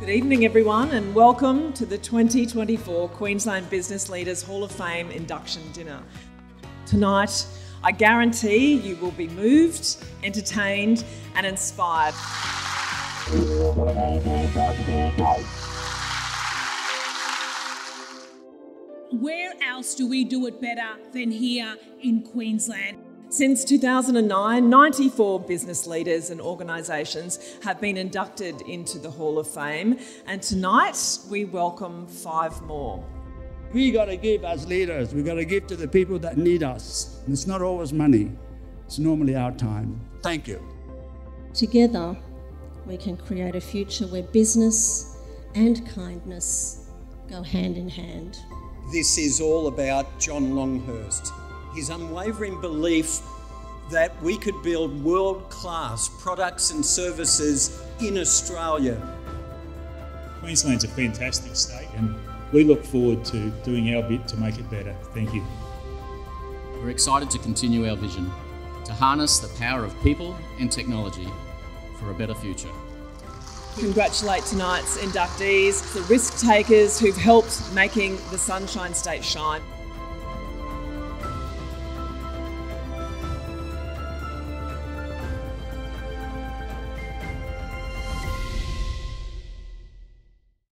Good evening, everyone, and welcome to the 2024 Queensland Business Leaders Hall of Fame induction dinner. Tonight, I guarantee you will be moved, entertained, and inspired. Where else do we do it better than here in Queensland? Since 2009, 94 business leaders and organisations have been inducted into the Hall of Fame, and tonight we welcome five more. We got to give as leaders, we got to give to the people that need us. And it's not always money, it's normally our time. Thank you. Together, we can create a future where business and kindness go hand in hand. This is all about John Longhurst. His unwavering belief that we could build world class products and services in Australia. Queensland's a fantastic state and we look forward to doing our bit to make it better. Thank you. We're excited to continue our vision to harness the power of people and technology for a better future. Congratulate tonight's inductees, the risk takers who've helped making the Sunshine State shine.